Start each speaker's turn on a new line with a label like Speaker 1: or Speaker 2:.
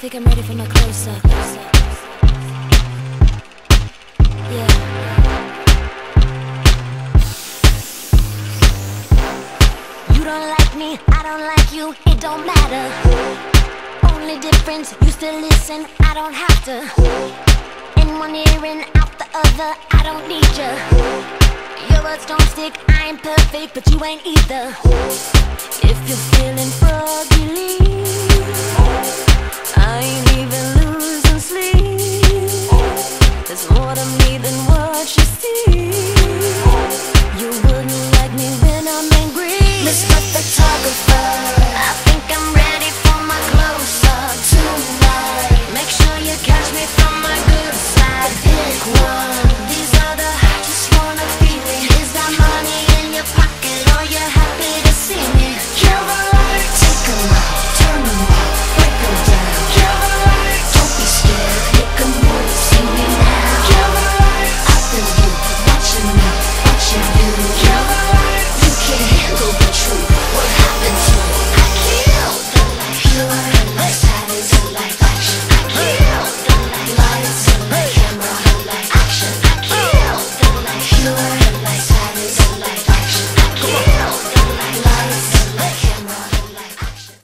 Speaker 1: think I'm ready for my close up. Yeah. You don't like me, I don't like you, it don't matter. Only difference, you still listen, I don't have to. In one ear and out the other, I don't need you. Your words don't stick, I ain't perfect, but you ain't either. If you're feeling me.